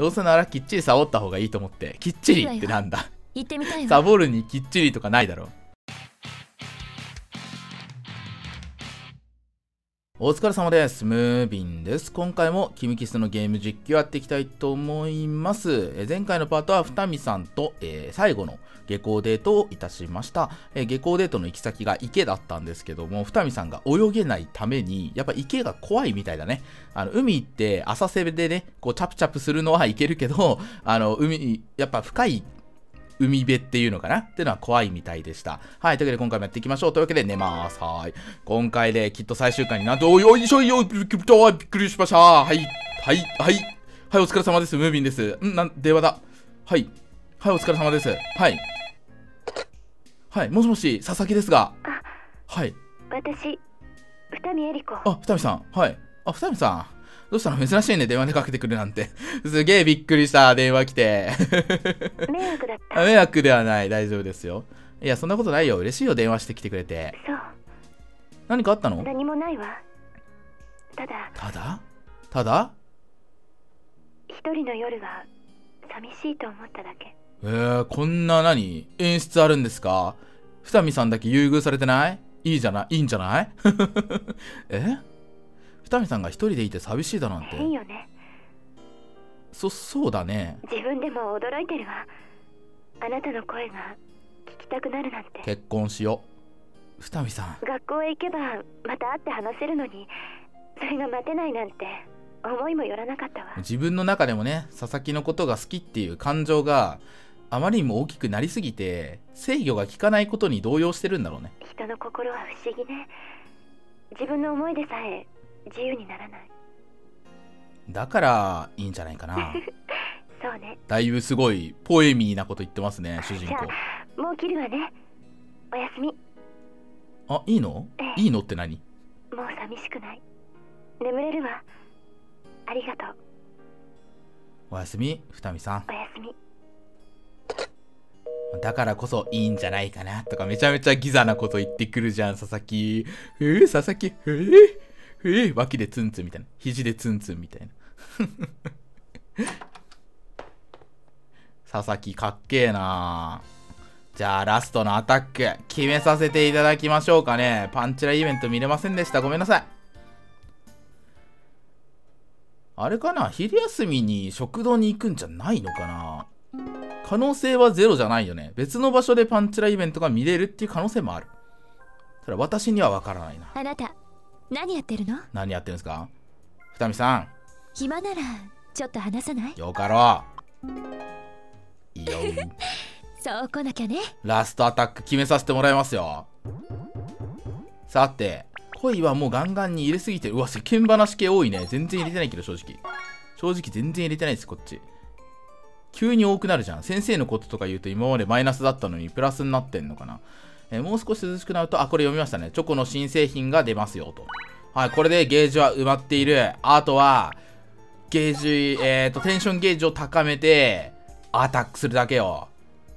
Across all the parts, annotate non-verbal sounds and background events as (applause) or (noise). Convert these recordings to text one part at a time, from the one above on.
どうせならきっちりサボった方がいいと思ってきっちりってなんだ。(laughs) 行ってみたいサわボるにきっちりとかないだろお疲れ様です。ムービンです。今回もキムキスのゲーム実況やっていきたいと思います。え前回のパートは二見さんと、えー最後の下校デートをいたしました。えー下校デートの行き先が池だったんですけども、二見さんが泳げないために、やっぱ池が怖いみたいだね。あの海って浅瀬でね、こうチャプチャプするのはいけるけど、あの海、やっぱ深い海辺っていうのかな？っていうのは怖いみたいでした。はい。というわけで今回もやっていきましょう。というわけで寝ます。はい。今回できっと最終回になって、おいおいしょいよびっくりびっくりしました。はい。はい。はい。はい、お疲れ様です。ムービンです。んなん、電話だ。はい。はい、お疲れ様です。はい。はい。もしもし、佐々木ですが。はい。私二見恵理子あ、二見さん。はい。あ、二見さん。どうしたの？珍しいね。電話でかけてくるなんて。(laughs) すげえびっくりした。電話来て。(laughs) 迷惑だったあ (laughs) 迷惑ではない。大丈夫ですよ。いや、そんなことないよ。嬉しいよ。電話してきてくれて。そう何かあったの？何もないわただただ？ただ？一人の夜は寂しいと思っただけえー、こんな何？演出あるんですか？二見さんだけ優遇されてない？いいじゃない？いいんじゃない？え？二見さんが一人でいて寂しいだなんて。変よねそ、そうだね。自分でも驚いてるわあなたの声が聞きたくなるなんて結婚しよう。二見さん。学校へ行けばまた会って話せるのにそれが待てないなんて思いもよらなかったわ自分の中でもね、佐々木のことが好きっていう感情があまりにも大きくなりすぎて、制御が効かないことに動揺してるんだろうね。人の心は不思議ね自分の思いでさえ自由にならない。だから、いいんじゃないかな。(laughs) そうね。だいぶすごいポエミーなこと言ってますね、主人公。あもう切るわね。おやすみ。あ、いいの？いいのって何？もう寂しくない。眠れるわ。ありがとう。おやすみ、二見さん。おやすみ。だからこそいいんじゃないかなとかめちゃめちゃギザなこと言ってくるじゃん、佐々木。えー、佐々木、えー、えー、脇でツンツンみたいな。肘でツンツンみたいな。(laughs) 佐々木かっけえなじゃあラストのアタック決めさせていただきましょうかね。パンチライベント見れませんでした。ごめんなさい。あれかな？昼休みに食堂に行くんじゃないのかな？可能性はゼロじゃないよね。別の場所でパンチライベントが見れるっていう可能性もある。それは私にはわからないな。あなた何やってるの？何やってるんですか？二見さ暇ならちょっと話さない？ん、よかろう。いいよ。(laughs) そう来なきゃねラストアタック決めさせてもらいますよ。さて、恋はもうガンガンに入れすぎてる。うわ、世間話系多いね。全然入れてないけど、正直。正直全然入れてないです、こっち。急に多くなるじゃん。先生のこととか言うと今までマイナスだったのにプラスになってんのかな。えーもう少し涼しくなると、あ、これ読みましたね。チョコの新製品が出ますよと。はい、これでゲージは埋まっている。あとは、ゲージ、えっ、と、テンションゲージを高めて、アタックするだけよ。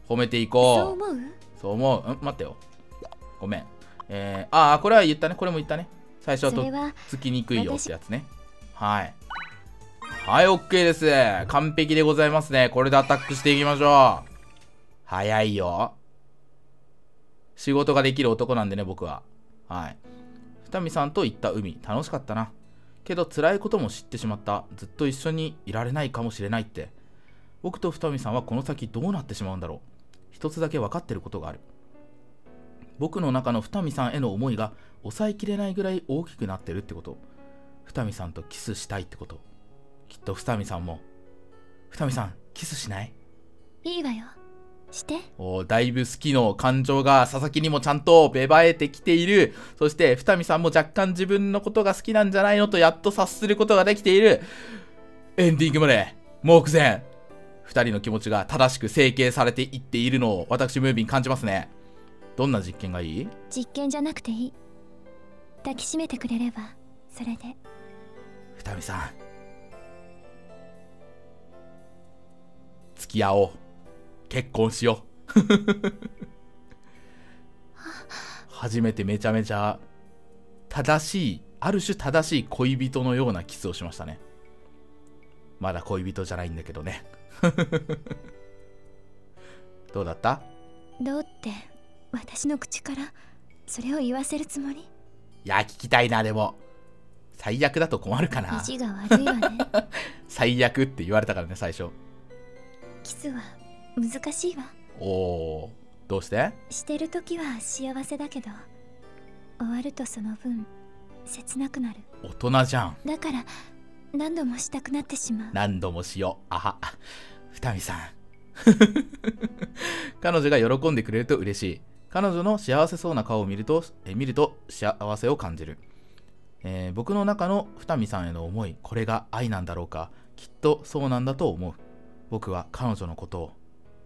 褒めていこう。そう思う？そう思う？ん待ってよ。ごめん。えー、ああ、これは言ったね。これも言ったね。最初はとっつきにくいよってやつね。はい。はい、OK です。完璧でございますね。これでアタックしていきましょう。早いよ。仕事ができる男なんでね、僕は。はい。二見さんと行った海、楽しかったな。けど辛いことも知ってしまった。ずっと一緒にいられないかもしれないって。僕と二見さんはこの先どうなってしまうんだろう。一つだけ分かってることがある。僕の中の二見さんへの思いが抑えきれないぐらい大きくなってるってこと。二見さんとキスしたいってこと。きっと二見さんも。二見さん、キスしない？いいわよしておーだいぶ好きの感情が佐々木にもちゃんと芽生えてきている。そして、二見さんも若干自分のことが好きなんじゃないのとやっと察することができている。エンディングまで、目前。二人の気持ちが正しく整形されていっているのを私ムービーに感じますね。どんな実験がいい？実験じゃなくていい抱きしめてくれればそれで二見さん。付き合おう。結婚しよう。(laughs) 初めてめちゃめちゃ正しい、ある種正しい恋人のようなキスをしましたね。まだ恋人じゃないんだけどね。(laughs) どうだった？どうって私の口からそれを言わせるつもり？いや聞きたいなでも。最悪だと困るかな。意地が悪いわね。(laughs) 最悪って言われたからね最初。キスは難しいわ。おおーどうして？してる時は幸せだけど終わるとその分切なくなる。大人じゃん。だから何度もしたくなってしまう。何度もしよう。あは。二見さん。(laughs) 彼女が喜んでくれると嬉しい。彼女の幸せそうな顔を見るとえ見ると幸せを感じる、えー僕の中の二見さんへの思いこれが愛なんだろうか。きっとそうなんだと思う。僕は彼女のことを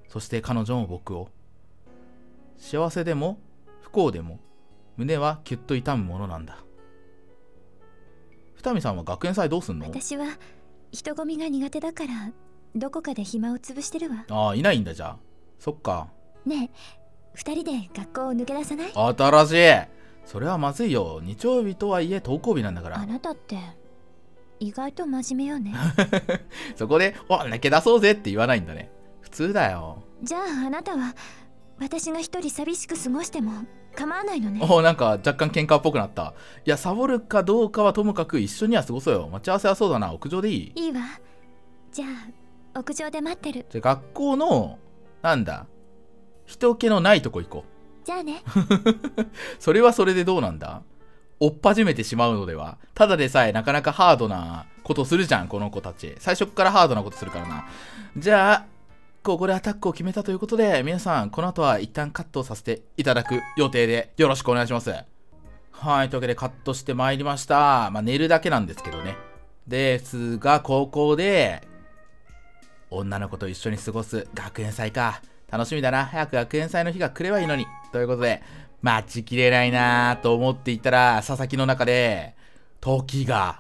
そして彼女も僕を。幸せでも不幸でも胸はキュッと痛むものなんだ。二見さんは学園祭どうすんの？私は人混みが苦手だからどこかで暇を潰してるわ。ああいないんだじゃあ。そっか。ねえ二人で学校を抜け出さない？新しい。それはまずいよ。日曜日とはいえ登校日なんだから。あなたって意外と真面目よね。(laughs) そこで「お抜け出そうぜ」って言わないんだね普通だよ。じゃああなたは私が一人寂しく過ごしても構わないのね。おなんか若干喧嘩っぽくなった。いやサボるかどうかはともかく一緒には過ごそうよ。待ち合わせはそうだな。屋上でいい。いいわ。じゃあ屋上で待ってる。じゃあ学校のなんだ人気のないとこ行こう。じゃあね。(laughs) それはそれでどうなんだ？追っ始めてしまうのでは。ただでさえなかなかハードなことするじゃんこの子たち。最初っからハードなことするからな。じゃあここでアタックを決めたということで皆さんこの後は一旦カットをさせていただく予定でよろしくお願いします。はいというわけでカットしてまいりました。まあ寝るだけなんですけどね。ですが高校で女の子と一緒に過ごす学園祭か。楽しみだな。早く学園祭の日が来ればいいのに。ということで待ちきれないなぁと思っていたら佐々木の中で時が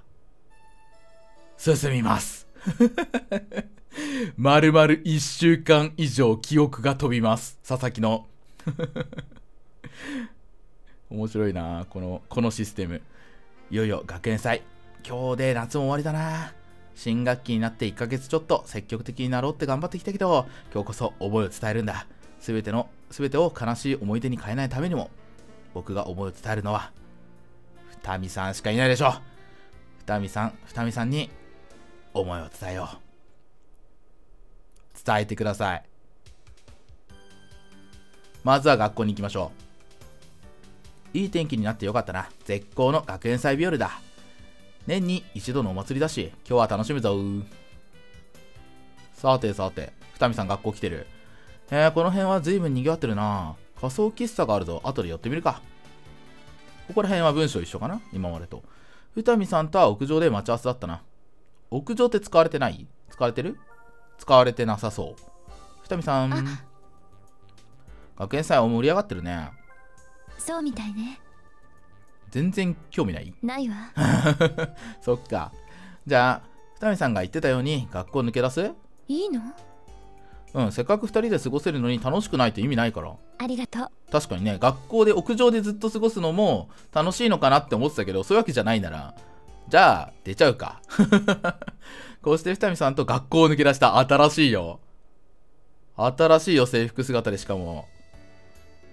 進みます。(laughs) まるまる1週間以上記憶が飛びます。佐々木の。(laughs) 面白いなこのこのシステム。いよいよ学園祭。今日で夏も終わりだな。新学期になって1ヶ月ちょっと積極的になろうって頑張ってきたけど今日こそ思いを伝えるんだ。全ての全てを悲しい思い出に変えないためにも僕が思いを伝えるのは二見さんしかいないでしょ。二見さん二見さんに思いを伝えよう。伝えてください。まずは学校に行きましょう。いい天気になってよかったな。絶好の学園祭日和だ。年に一度のお祭りだし今日は楽しむぞ。さてさて二見さん学校来てる。えー、この辺は随分賑わってるな。仮想喫茶があるぞ。後で寄ってみるか。ここら辺は文章一緒かな？今までと。二見さんとは屋上で待ち合わせだったな。屋上って使われてない？使われてる？使われてなさそう。二見さん。あ。学園祭は盛り上がってるね。そうみたいね。全然興味ない？ないわ。(laughs) そっか。じゃあ二見さんが言ってたように学校抜け出す？いいの？うんせっかく二人で過ごせるのに楽しくないと意味ないから。ありがとう。確かにね学校で屋上でずっと過ごすのも楽しいのかなって思ってたけどそういうわけじゃないなら。じゃあ出ちゃうかこうして二見さんと学校を抜け出した新しいよ。新しいよ制服姿でしかも。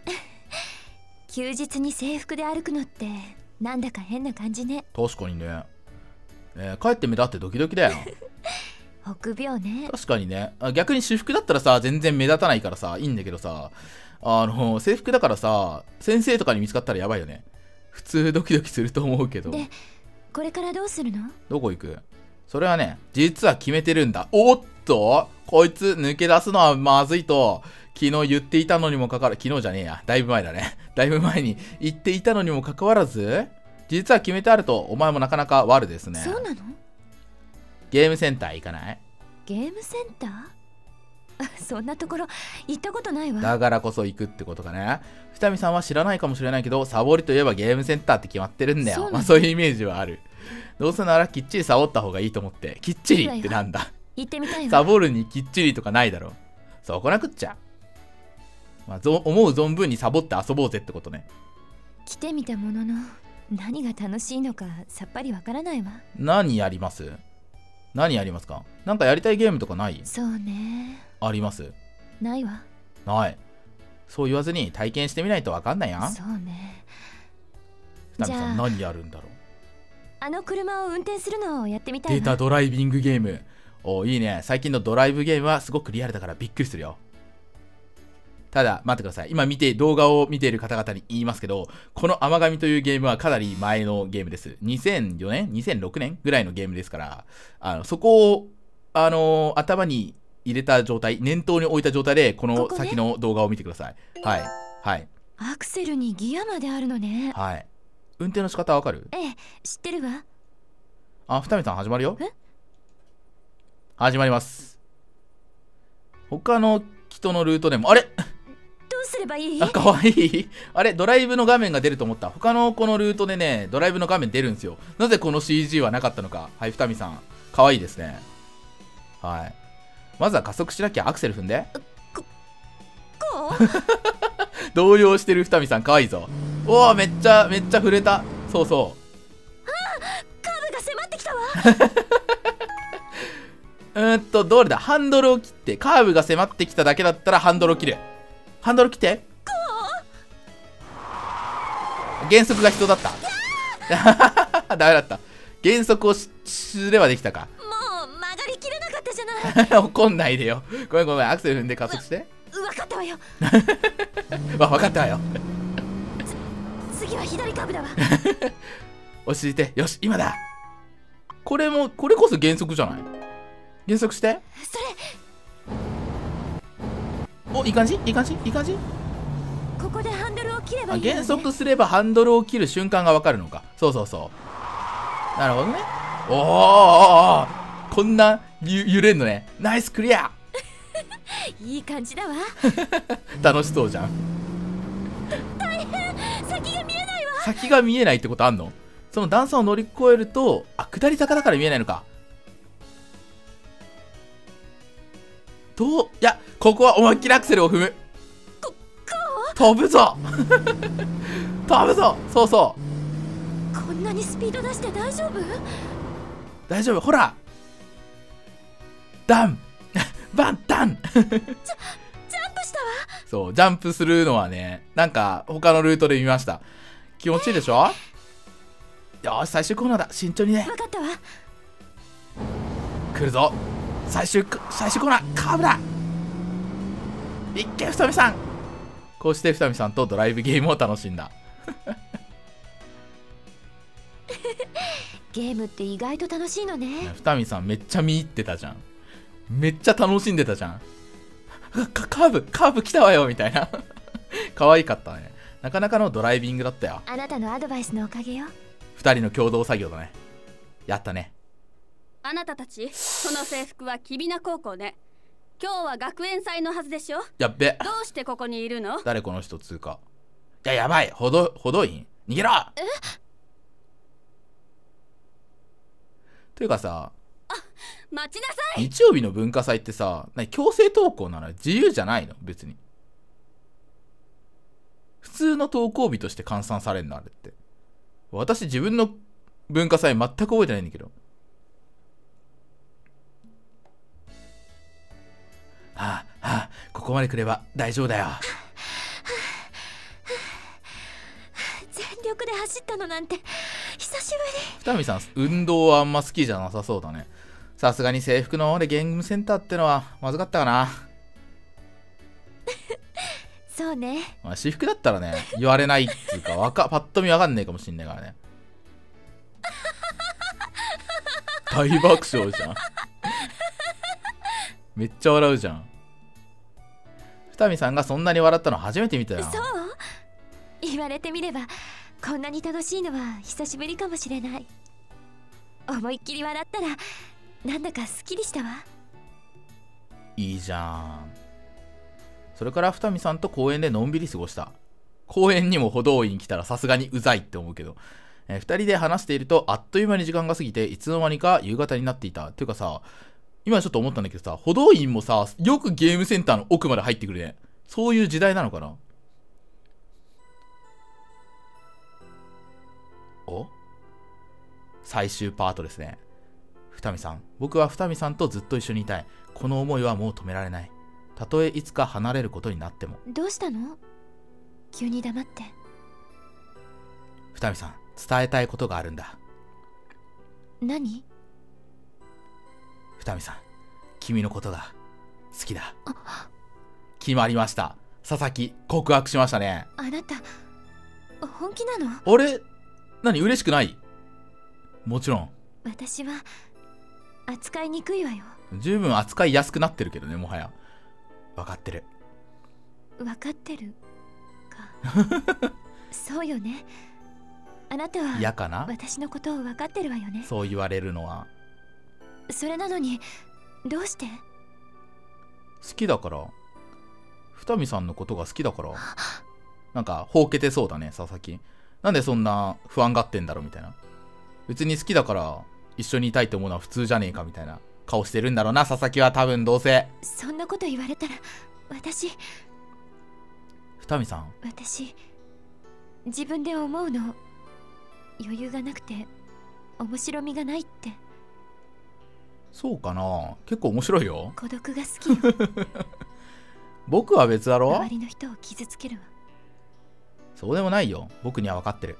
(laughs) 休日に制服で歩くのってなんだか変な感じね。確かにね、えー帰って目立ってドキドキだよ。(laughs) 臆病ね。確かにね。あ逆に私服だったらさ全然目立たないからさいいんだけどさあの制服だからさ先生とかに見つかったらやばいよね。普通ドキドキすると思うけど。でこれからどうするの？どこ行く？それはね実は決めてるんだ。おっとこいつ抜け出すのはまずいと昨日言っていたのにもかかわら昨日じゃねえや。だいぶ前だね。(laughs) だいぶ前に言っていたのにもかかわらず実は決めてあるとお前もなかなか悪ですね。そうなの？ゲームセンター行かない？ゲームセンター？あ (laughs) そんなところ行ったことないわ。だからこそ行くってことかね。二見さんは知らないかもしれないけどサボりといえばゲームセンターって決まってるんだよ。まあそういうイメージはあるどうせならきっちりサボった方がいいと思ってきっちりってなんだ？行ってみたいサわボるにきっちりとかないだろそこなくっちゃ。まあ、ぞ思う存分にサボって遊ぼうぜってことね。来てみたものの何が楽しいのかさっぱりわからないわ。何やります？何やりますか？なんかやりたいゲームとかない？そうね。あります？ないわ。ない。そう言わずに体験してみないとわかんないやんそうね。じゃあ何やるんだろう？あの車を運転するのをやってみたい出たわドライビングゲーム。おいいね。最近のドライブゲームはすごくリアルだからびっくりするよ。ただ待ってください。今見て動画を見ている方々に言いますけどこの甘神というゲームはかなり前のゲームです。2004年？2006年ぐらいのゲームですからあのそこをあの頭に入れた状態念頭に置いた状態でこのここね。先の動画を見てください。はい。はい。アクセルにギアまであるのね。はい運転の仕方わかる？ええ知ってるわあ、二見さん始まるよえ？始まります。他の人のルートでも、あれ？どうすればいい？あ、かわいい。あれ、ドライブの画面が出ると思った。他のこのルートでね、ドライブの画面出るんですよ。なぜこの CG はなかったのか。はい、二見さん。かわいいですね。はい。まずは加速しなきゃアクセル踏んで。こう？(laughs) 動揺してる二見さん、かわいいぞ。おお、めっちゃ、めっちゃ触れた。そうそう。カーブが迫ってきたわ (laughs) うーんと、どれだ？ハンドルを切って、カーブが迫ってきただけだったらハンドルを切る。ハンドル切って。減速が必要だった。(laughs) ダメだった。減速をしすればできたか。もう曲がりきれなかったじゃない (laughs) 怒んないでよ。ごめんごめん、アクセル踏んで加速して。分かったわよわ、分かったわよ。次は左カーブだわ。(laughs) 落ち着いて。よし、今だ。これも、これこそ減速じゃない？減速して。それ。お、いい感じ？いい感じ？いい感じ？ここでハンドルを切ればあいいのね。減速すればハンドルを切る瞬間がわかるのか。そうそうそう。なるほどね。おーおこんなゆ揺れんのね。ナイスクリア。(laughs) いい感じだわ。(laughs) 楽しそうじゃん。先が見え先が見えないってことあんの？その段差を乗り越えるとあ下り坂だから見えないのか。どういやここは思いっきりアクセルを踏む。飛ぶぞ。飛ぶぞ。そうそう。こんなにスピード出して大丈夫？大丈夫。ほら。ダン。(laughs) バンダン。ジャンプしたわ。そうジャンプするのはねなんか他のルートで見ました気持ちいいでしょ？よし最終コーナーだ。慎重にね。分かったわ。来るぞ。最終最終コーナー。カーブだいっけ二見さん。こうして二見さんとドライブゲームを楽しんだ。(laughs) ゲームって意外と楽しいのね。二見さんめっちゃ見入ってたじゃん。めっちゃ楽しんでたじゃん。カーブカーブ来たわよみたいな。(laughs) 可愛かったねなかなかのドライビングだったよ。あなたのアドバイスのおかげよ。二人の共同作業だね。やったね。あなたたちその制服はキビナ高校ね。今日は学園祭のはずでしょ？やっべ。どうしてここにいるの？誰この人通過？いややばい。歩道歩道員逃げろ！というかさ待ちなさい！日曜日の文化祭ってさ何強制登校なら自由じゃないの？別に普通の登校日として換算されるのあれって。私自分の文化祭全く覚えてないんだけど。はあはあここまで来れば大丈夫だよ。全力で走ったのなんて久しぶ二見さん運動はあんま好きじゃなさそうだね。さすがに制服のままでゲームセンターってのはまずかったかな、りそうね。まあ、私服だったらね言われないっていうかわか (laughs) パッと見わかんねえかもしんないからね。(laughs) 大爆笑じゃん。(laughs) めっちゃ笑うじゃん。二見さんがそんなに笑ったの初めて見たよそう言われてみればこんなに楽しいのは久しぶりかもしれない。思いっきり笑ったらなんだかすっきりしたわ。いいじゃんそれから二見さんと公園でのんびり過ごした。公園にも歩道員来たらさすがにうざいって思うけど、え二人で話しているとあっという間に時間が過ぎていつの間にか夕方になっていた。ていうかさ今ちょっと思ったんだけどさ歩道員もさよくゲームセンターの奥まで入ってくるね。そういう時代なのかな？お？最終パートですね。二見さん。僕は二見さんとずっと一緒にいたい。この思いはもう止められない。たとえいつか離れることになっても。どうしたの？急に黙って。二見さん伝えたいことがあるんだ。何？二見さん君のことが好きだ。決まりました。佐々木告白しましたね。あなた本気なの？あれ何嬉しくない？もちろん。私は扱いにくいわよ。十分扱いやすくなってるけどねもはや分かってる。分かってるか。(laughs) そうよね。あなたは嫌かな？私のことを分かってるわよね。そう言われるのは。それなのにどうして？好きだから。二見さんのことが好きだから。なんかほうけてそうだね佐々木。なんでそんな不安がってんだろうみたいな。別に好きだから一緒にいたいと思うのは普通じゃねえかみたいな顔してるんだろうな佐々木は多分どうせ。そんなこと言われたら私二見さん？私自分で思うの余裕がなくて面白みがないって。そうかな？結構面白いよ。孤独が好きよ。(laughs) 僕は別だろ？周りの人を傷つけるわ。そうでもないよ。僕には分かってる。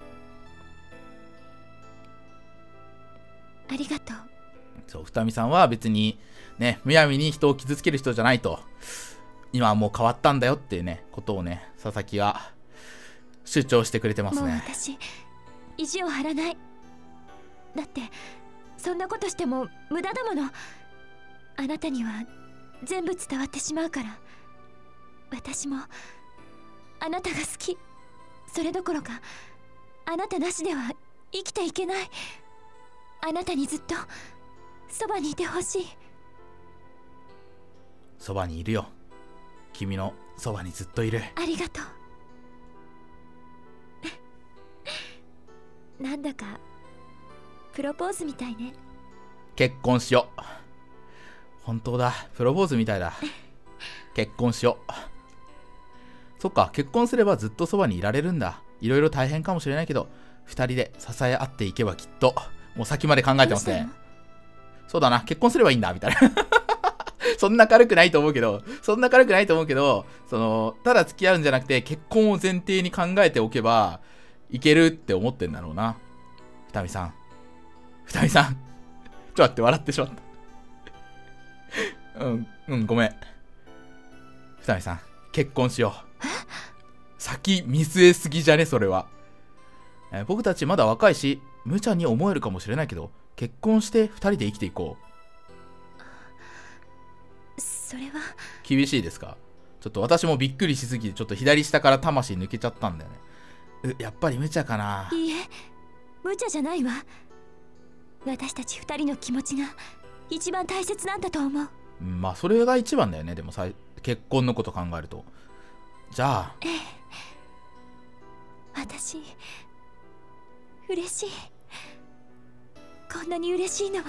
ありがとうそう二見さんは別にねむやみに人を傷つける人じゃないと今はもう変わったんだよっていうねことをね佐々木が主張してくれてますもうね私意地を張らない。だってそんなことしても無駄だもの。あなたには全部伝わってしまうから。私もあなたが好き。それどころかあなたなしでは生きていけない。あなたにずっとそばにいてほしい。そばにいるよ。君のそばにずっといる。ありがとう。(laughs) なんだかプロポーズみたいね。結婚しよう。本当だ。プロポーズみたいだ。(laughs) 結婚しよう。そっか結婚すればずっとそばにいられるんだ。いろいろ大変かもしれないけど二人で支え合っていけばきっともう先まで考えてますねそうだな結婚すればいいんだみたいな。(laughs) そんな軽くないと思うけどそんな軽くないと思うけどそのただ付き合うんじゃなくて結婚を前提に考えておけばいけるって思ってんだろうな。二見さん。二見さん。ちょっと待って笑ってしまった。うんうんごめん。二見さん。結婚しよう。先見据えすぎじゃねそれは、え僕たちまだ若いし無茶に思えるかもしれないけど結婚して二人で生きていこう。それは。厳しいですか？ちょっと私もびっくりしすぎてちょっと左下から魂抜けちゃったんだよね。うやっぱり無茶かな？いいえ。無茶じゃないわ。私たち二人の気持ちが一番大切なんだと思う。うんまあそれが一番だよね。でも結婚のこと考えると。じゃあ。私嬉しいこんなに嬉しいのは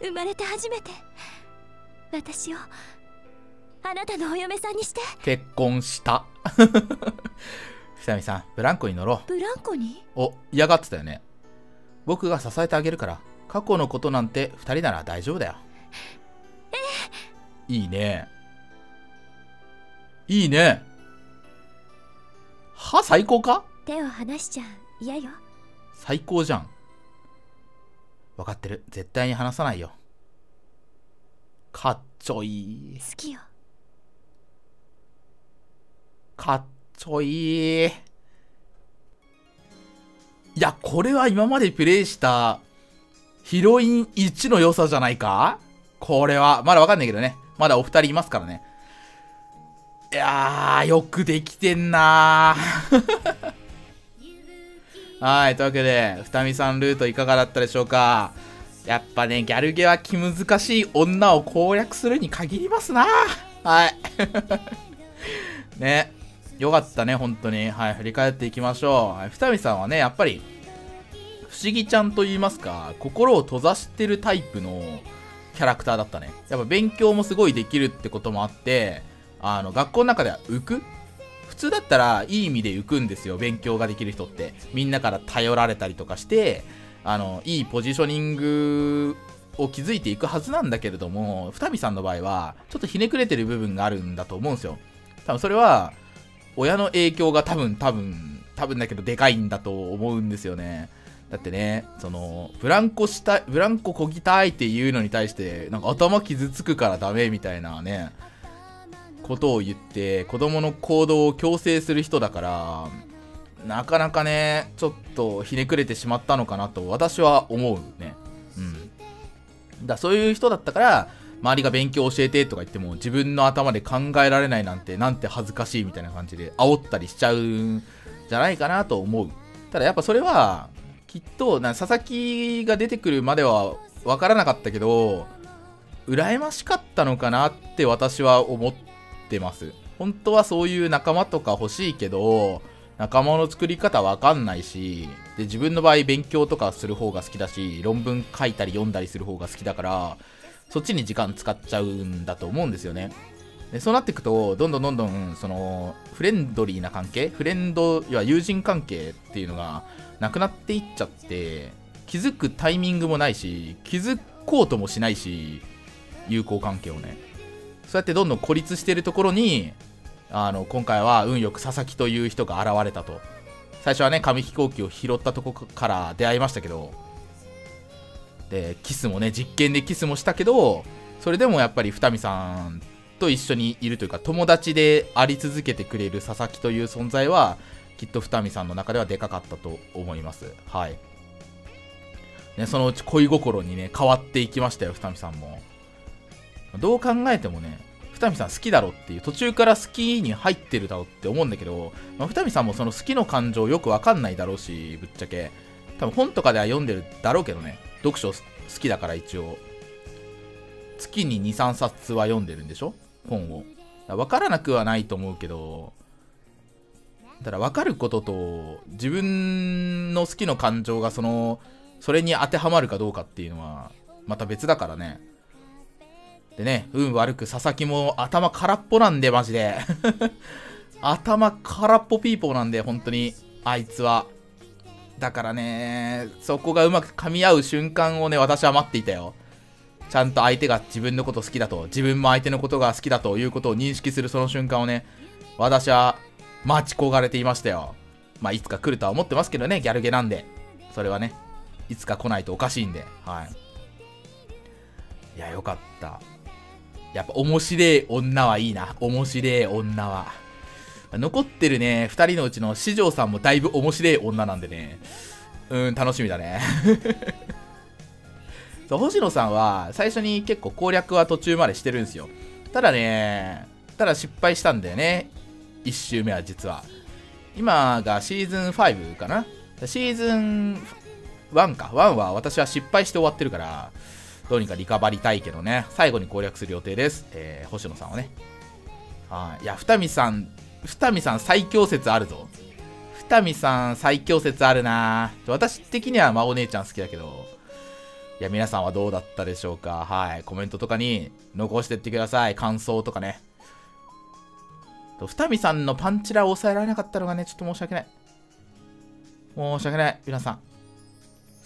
生まれて初めて。私をあなたのお嫁さんにして。結婚した。(laughs) 久美さんブランコに乗ろブランコに？うお嫌がってたよね。僕が支えてあげるから過去のことなんて二人なら大丈夫だよ。いいね。いいね。は最高か？手を離しちゃ嫌よ。最高じゃん分かってる。絶対に話さないよ。かっちょい。い好きよ。かっちょい。いいやこれは今までプレイしたヒロイン1の良さじゃないか？これは。まだわかんないけどね。まだお二人いますからね。いやーよくできてんなーはいというわけで二見さんルートいかがだったでしょうか？やっぱねギャルゲは気難しい女を攻略するに限りますなはい (laughs) ねよかったね、本当に。はい、振り返っていきましょう。はい、二見さんはね、やっぱり、不思議ちゃんと言いますか、心を閉ざしてるタイプのキャラクターだったね。やっぱ勉強もすごいできるってこともあって、あの、学校の中では浮く通だったら、いい意味で浮くんですよ、勉強ができる人って。みんなから頼られたりとかして、あの、いいポジショニングを築いていくはずなんだけれども二見さんの場合はちょっとひねくれてる部分があるんだと思うんですよ。多分それは親の影響が多分多分多分だけどでかいんだと思うんですよね。だってねそのブランコしたブランコこぎたいっていうのに対してなんか頭傷つくからダメみたいなね。ことを言って子供の行動を強制する人だからなかなかねちょっとひねくれてしまったのかなと私は思うね。うん。だそういう人だったから周りが勉強教えてとか言っても自分の頭で考えられないなんてなんて恥ずかしいみたいな感じで煽ったりしちゃうんじゃないかなと思う。ただやっぱそれはきっとな佐々木が出てくるまでは分からなかったけど羨ましかったのかなって私は思ってます。本当はそういう仲間とか欲しいけど仲間の作り方わかんないしで自分の場合勉強とかする方が好きだし論文書いたり読んだりする方が好きだからそっちに時間使っちゃうんだと思うんですよね。でそうなっていくとどんどんどんどんそのフレンドリーな関係フレンド要は友人関係っていうのがなくなっていっちゃって気づくタイミングもないし気づこうともしないし友好関係をね。そうやってどんどん孤立してるところにあの今回は運よく佐々木という人が現れたと。最初はね紙飛行機を拾ったとこから出会いましたけどでキスもね実験でキスもしたけどそれでもやっぱり二見さんと一緒にいるというか友達であり続けてくれる佐々木という存在はきっと二見さんの中ではでかかったと思います。はい。ね、そのうち恋心にね変わっていきましたよ二見さんも。どう考えてもね二見さん好きだろっていう途中から好きに入ってるだろうって思うんだけど、まあ、二見さんもその好きの感情よくわかんないだろうしぶっちゃけ。多分本とかでは読んでるだろうけどね。読書好きだから一応。月に23冊は読んでるんでしょ？本を。分からなくはないと思うけど。ただ分かることと自分の好きの感情がそのそれに当てはまるかどうかっていうのはまた別だからね。でね運悪く佐々木も頭空っぽなんでマジで (laughs) 頭空っぽピーポーなんで本当にあいつはだからねそこがうまく噛み合う瞬間をね私は待っていたよちゃんと相手が自分のこと好きだと、自分も相手のことが好きだということを認識するその瞬間をね、私は待ち焦がれていましたよ。まあ、いつか来るとは思ってますけどね、ギャルゲなんで。それはね、いつか来ないとおかしいんで、はい。いや、よかった。やっぱ面白い女はいいな。面白い女は。残ってるね、2人のうちの四条さんもだいぶ面白い女なんでね。うん、楽しみだね。(laughs) そう星野さんは最初に結構攻略は途中までしてるんですよただねただ失敗したんだよね1周目は実は今がシーズン5かなシーズン1か1は私は失敗して終わってるからどうにかリカバりたいけどね最後に攻略する予定です、えー、星野さんはねはいいや二見さん二見さん最強説あるぞ二見さん最強説あるな私的には真お姉ちゃん好きだけどいや、皆さんはどうだったでしょうかはい。コメントとかに残してってください。感想とかね。と、二見さんのパンチラを抑えられなかったのがね、ちょっと申し訳ない。申し訳ない。皆さん。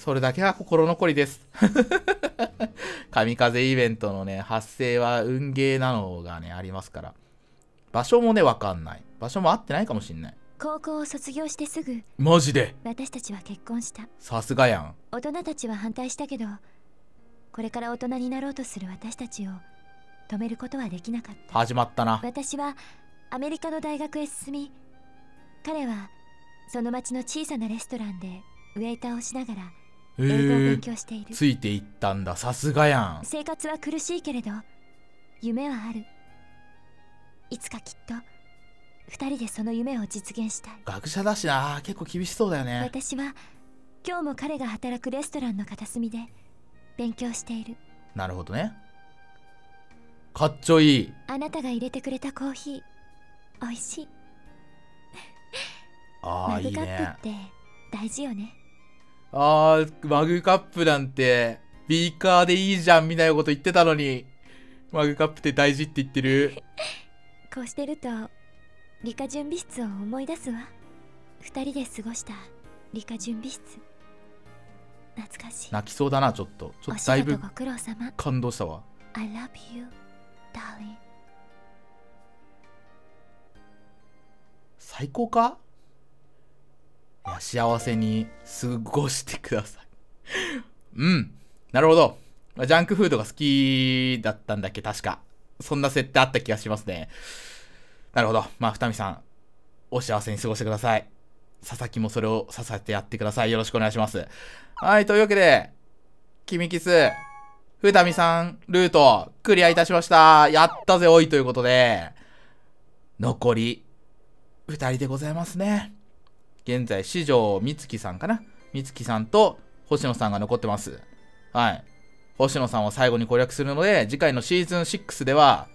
それだけは心残りです。(laughs) 神風イベントのね、発生は運ゲーなのがね、ありますから。場所もね、わかんない。場所も合ってないかもしんない。高校を卒業してすぐマジで？私たちは結婚したさすがやん大人たちは反対したけどこれから大人になろうとする私たちを止めることはできなかった始まったな私はアメリカの大学へ進み彼はその町の小さなレストランでウェイターをしながら英語を勉強している。ついていったんだ。さすがやん。生活は苦しいけれど夢はある。いつかきっと2人でその夢を実現したい。学者だしな。結構厳しそうだよね。私は今日も彼が働くレストランの片隅で勉強している。なるほどね。かっちょいい。あなたが入れてくれたコーヒー美味しい。ああいいね。マグカップって大事よねあーマグカップなんてビーカーでいいじゃんみたいなこと言ってたのにマグカップって大事って言ってる？(laughs) こうしてると理科準備室を思い出すわ。二人で過ごした理科準備室。懐かしい。泣きそうだなちょっと。ちょおっとだいぶご苦労様。感動したわ。I love you darling 最高か？いや幸せに過ごしてください。うん。なるほど。ジャンクフードが好きだったんだっけ？確か。そんな設定あった気がしますね。なるほど。まあ二見さんお幸せに過ごしてください。佐々木もそれを支えてやってください。よろしくお願いします。はいというわけでキミキス二見さんルートクリアいたしました。やったぜおい！ということで残り2人でございますね。現在、四条美月さんかな？美月さんと星野さんが残ってます。はい。星野さんを最後に攻略するので、次回のシーズン6では、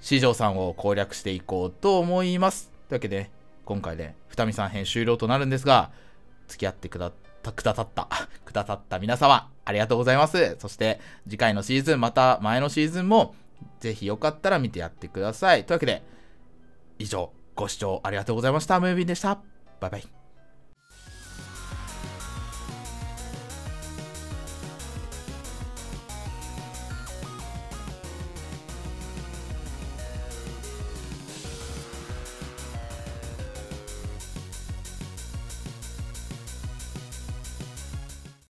四条さんを攻略していこうと思います。というわけで、今回で二見さん編終了となるんですが、付き合ってくだくださった、くださった皆様、ありがとうございます。そして、次回のシーズン、また前のシーズンも、ぜひよかったら見てやってください。というわけで、以上、ご視聴ありがとうございました。ムービンでした。バイバイ。